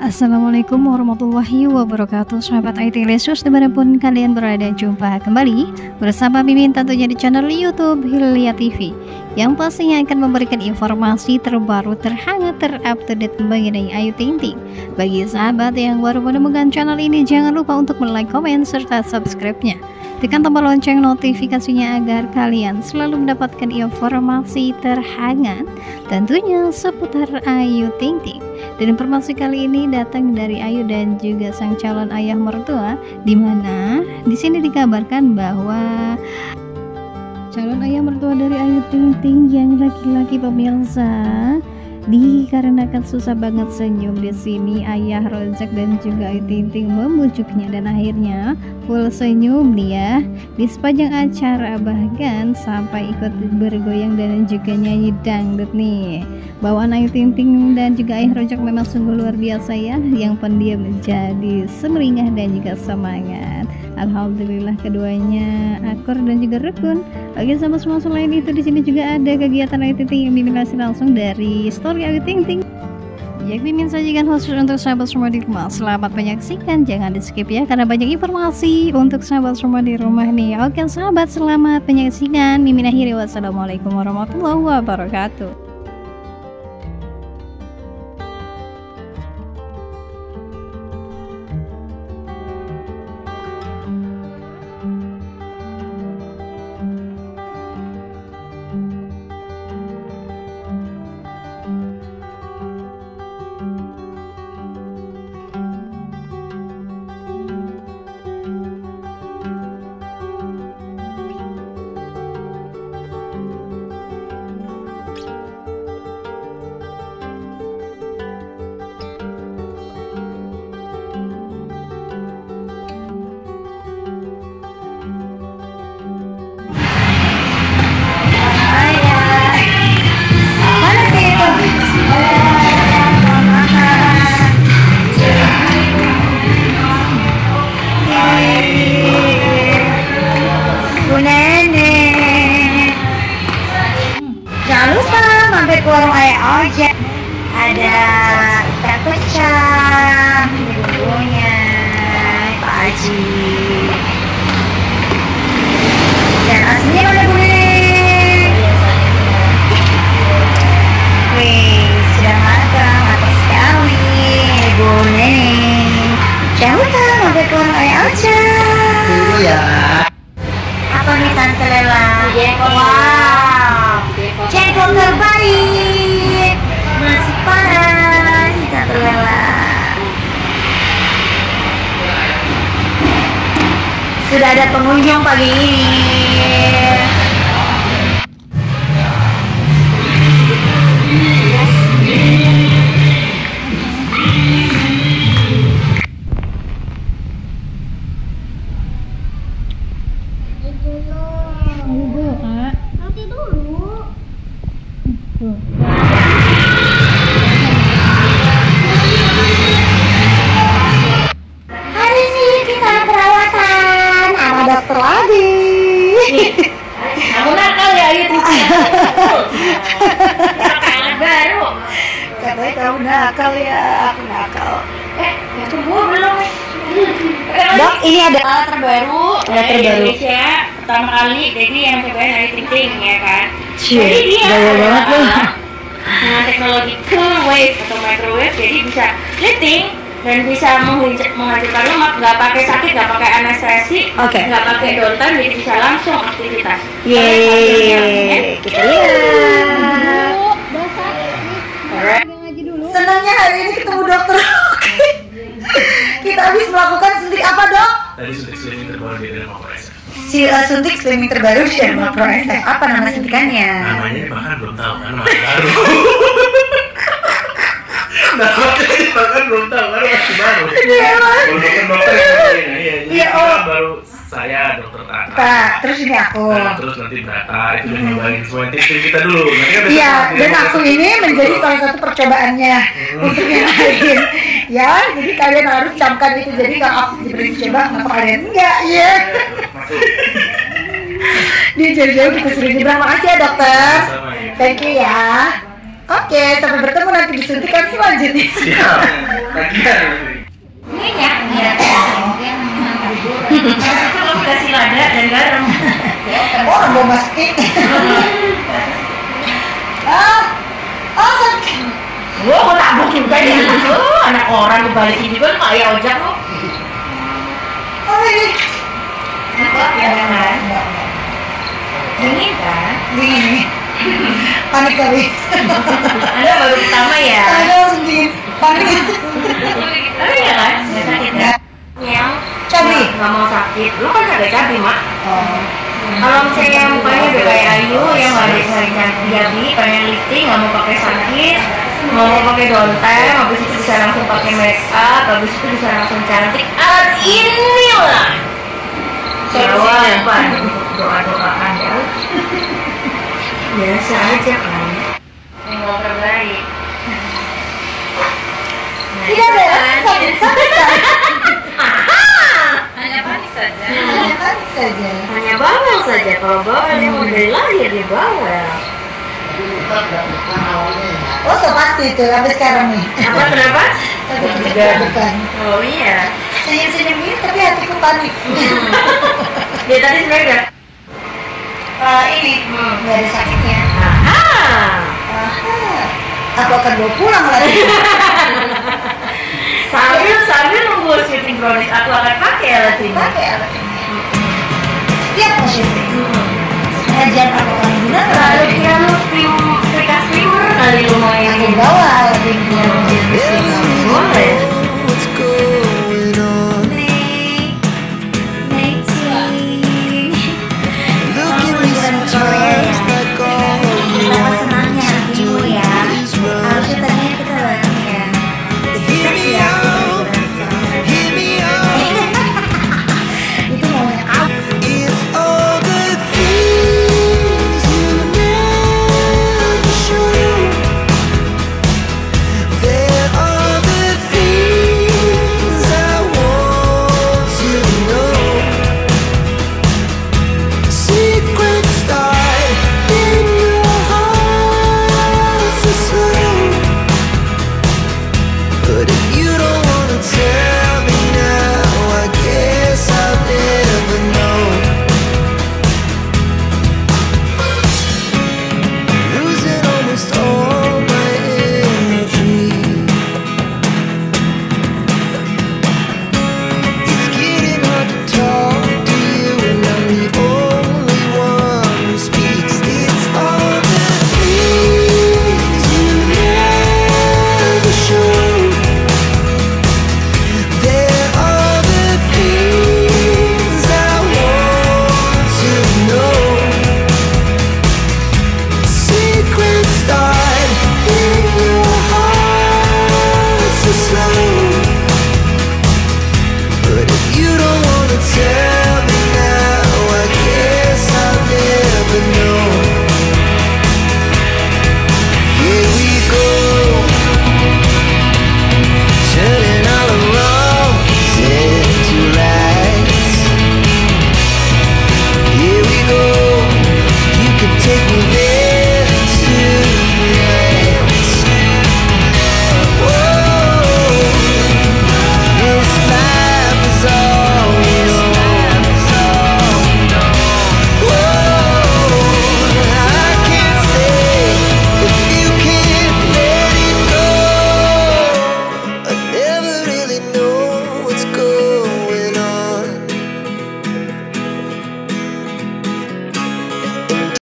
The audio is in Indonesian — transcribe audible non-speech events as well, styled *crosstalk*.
Assalamualaikum warahmatullahi wabarakatuh Sahabat IT Lesus di mana pun kalian berada Jumpa kembali bersama Mimin tentunya di channel Youtube Hilya TV Yang pastinya akan memberikan informasi terbaru terhangat terupdate mengenai Ayu Ting Ting Bagi sahabat yang baru menemukan channel ini Jangan lupa untuk like, komen, serta subscribe-nya Tekan tombol lonceng notifikasinya agar kalian selalu mendapatkan informasi terhangat tentunya seputar Ayu Ting Ting. Dan informasi kali ini datang dari Ayu dan juga sang calon ayah mertua. Di mana? Di sini dikabarkan bahwa calon ayah mertua dari Ayu Ting Ting yang laki-laki pemirsa dikarenakan susah banget senyum di sini ayah Rojak dan juga Ayu Ting Ting membujuknya dan akhirnya full senyum dia. Di sepanjang acara bahkan sampai ikut bergoyang dan juga nyanyi dangdut nih. Bawaan Ayu Ting Ting dan juga ayah Rojak memang sungguh luar biasa ya yang pendiam menjadi semeringah dan juga semangat Alhamdulillah keduanya akur dan juga rukun. Oke sama semua selain itu di sini juga ada kegiatan Ayu Ting yang diminasi langsung dari story Ayu Ting Ting. Yang mimin sajikan khusus untuk sahabat semua di rumah Selamat menyaksikan, jangan di skip ya Karena banyak informasi untuk sahabat semua di rumah nih. Oke sahabat, selamat menyaksikan. Mimin akhiri. Wassalamualaikum warahmatullahi wabarakatuh ojek ada ikan pecah bumbunya Pak Haji. Dan aslinya mana bu Wih, sudah matang, matang sekali Bu Neneng Jangan lupa mampir ke warung ayah ojek Dulu ya Apa nih Tante Lela? Wow. Cendol terbaik parah Kita terlela Sudah ada pengunjung pagi ini. Nanti dulu Hari Katanya kamu nakal ya, aku nakal. Eh, itu gua belum. Dok, ini ada Alat terbaru Alat terbaru. Indonesia pertama kali jadi yang cobain dari Ting ya kan. Cie, jadi dia gaya banget adalah dengan teknologi cool wave atau microwave jadi bisa lifting dan bisa menghancur- menghancurkan lemak nggak pakai sakit nggak pakai anestesi Oke. nggak pakai downtime jadi bisa langsung aktivitas Yeay, kita lihat. Senangnya hari ini ketemu dokter. *laughs* kita habis melakukan suntik apa dok? Tadi suntik slimming terbaru di Si uh, suntik slimming terbaru di. Apa nama suntikannya? Namanya bahkan belum tahu karena masih baru *laughs* Namanya bahkan belum tahu karena masih baru Iya, Mas. Kalau dokter-dokter yang ngomongin Iya, jadi Iya, oh. kita baru saya, dokter Tata Pak, terus ini aku. Nah, terus nanti Brata itu udah nyobain semua tips kita dulu Nanti kan Iya, dan aku ini menjadi salah satu percobaannya untuk yang lain. Ya, jadi kalian harus camkan itu. Jadi kalau aku diberi coba, kenapa kalian enggak? Ya. Masuk. Dia jauh-jauh kita sering bilang makasih ya dokter. Sama ya Thank you ya. Oke, sampai bertemu nanti di suntikan selanjutnya. Siap. Kamu kasih lada dan garam. Orang mau masukin. ah, oh, sakit. Gua mau tabuk juga nih. Oh, anak orang kebalikin juga lu kayak ojek lu. oh ini. Enak ya kan? Dingin kan? Dingin. Panik kali. Anda baru pertama ya? Ada langsung dingin. Panik. *laughs* Tapi ya kan? Nggak sakit ya? Yang Cabai. Nggak mau sakit. Lu kan kagak cabai mak. Oh. Kalau misalnya mukanya udah kayak Ayu yang nggak ada cari cabai, pengen lifting nggak mau pakai sakit, nggak mau pakai dontem, habis itu bisa langsung pakai make up, habis itu bisa langsung cantik. Alat inilah jawaban doa doa anda. Biasa aja kan. Yang terbaik. Tidak ada kan. sakit sakit. Hanya panik saja. Hanya panik saja. Hanya bawel saja, kalau bawel dia mau dari lahir dia bawel. Oh, so pasti itu sampai sekarang nih. Apa kenapa? Tapi kita bukan. Oh iya. Senyum-senyum ini tapi hatiku panik. Dia tadi sebenarnya. Ah, ini nggak ada sakitnya. Aha. Aha. Aku akan bawa pulang lagi. *laughs* Sambil sambil nunggu syuting brownies aku akan pakai alat ini. Pakai alat ini.